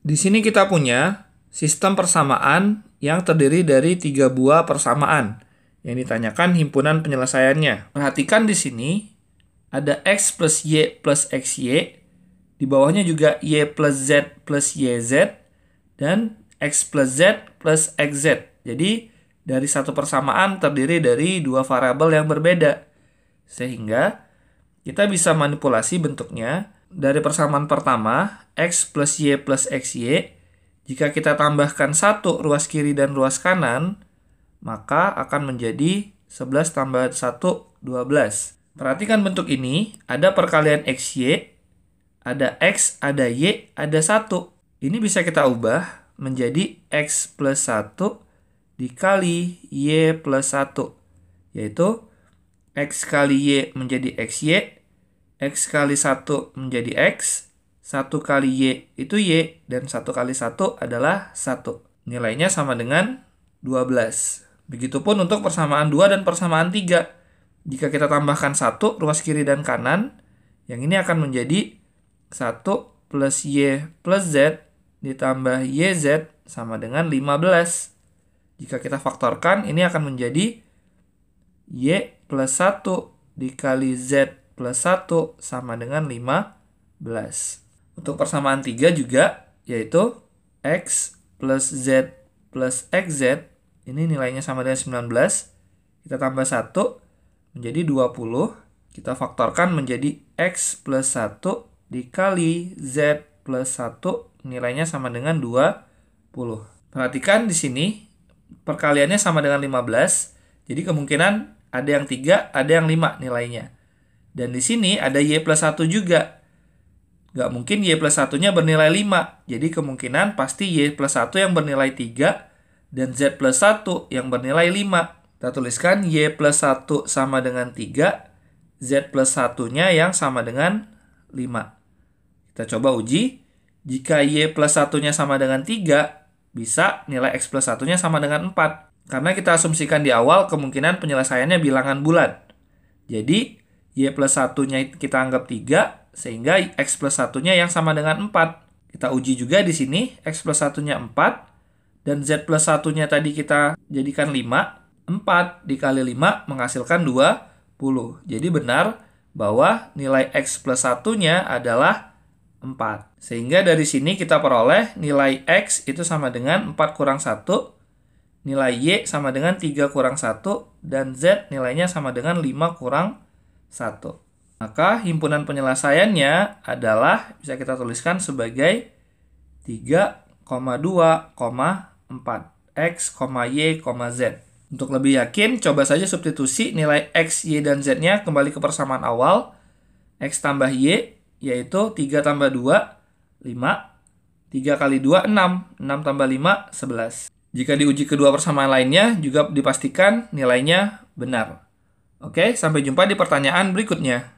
Di sini kita punya sistem persamaan yang terdiri dari tiga buah persamaan yang ditanyakan himpunan penyelesaiannya. Perhatikan di sini ada x plus y plus xy, di bawahnya juga y plus z plus yz, dan x plus z plus xz. Jadi dari satu persamaan terdiri dari dua variabel yang berbeda. Sehingga kita bisa manipulasi bentuknya dari persamaan pertama x plus y plus xy. Jika kita tambahkan satu ruas kiri dan ruas kanan, maka akan menjadi 11 tambah 1, 12. Perhatikan bentuk ini, ada perkalian xy, ada x, ada y, ada 1. Ini bisa kita ubah menjadi x plus 1 dikali y plus 1. Yaitu x kali y menjadi xy, x kali 1 menjadi x, 1 kali y itu y, dan 1 kali 1 adalah 1. Nilainya sama dengan 12. Begitupun untuk persamaan 2 dan persamaan 3. Jika kita tambahkan 1 ruas kiri dan kanan, yang ini akan menjadi 1 plus Y plus Z ditambah YZ sama dengan 15. Jika kita faktorkan, ini akan menjadi Y plus 1 dikali Z plus 1 sama dengan 15. Untuk persamaan 3 juga, yaitu X plus Z plus XZ ini nilainya sama dengan 19. Kita tambah 1 menjadi 20. Kita faktorkan menjadi X plus 1 dikali Z plus 1 nilainya sama dengan 20. Perhatikan di sini perkaliannya sama dengan 15. Jadi kemungkinan ada yang 3, ada yang 5 nilainya. Dan di sini ada Y plus 1 juga. Gak mungkin Y plus 1-nya bernilai 5. Jadi kemungkinan pasti Y plus 1 yang bernilai 3 dan Z plus 1 yang bernilai 5. Kita tuliskan Y plus 1 sama dengan 3, Z plus 1-nya yang sama dengan 5. Kita coba uji. Jika Y plus 1-nya sama dengan 3, bisa nilai X plus 1-nya sama dengan 4. Karena kita asumsikan di awal kemungkinan penyelesaiannya bilangan bulat. Jadi, Y plus 1-nya kita anggap 3, sehingga X plus 1-nya yang sama dengan 4. Kita uji juga di sini, X plus 1-nya 4, dan Z plus satunya tadi kita jadikan 5. 4 dikali 5 menghasilkan 20. Jadi benar bahwa nilai X plus satunya adalah 4. Sehingga dari sini kita peroleh nilai X itu sama dengan 4 kurang 1. Nilai Y sama dengan 3 kurang 1. Dan Z nilainya sama dengan 5 kurang 1. Maka himpunan penyelesaiannya adalah bisa kita tuliskan sebagai 3,2, 4. X, Y, Z. Untuk lebih yakin, coba saja substitusi nilai X, Y, dan Z-nya kembali ke persamaan awal. X tambah Y, yaitu 3 tambah 2, 5. 3 kali 2, 6. 6 tambah 5, 11. Jika diuji kedua persamaan lainnya, juga dipastikan nilainya benar. Oke, sampai jumpa di pertanyaan berikutnya.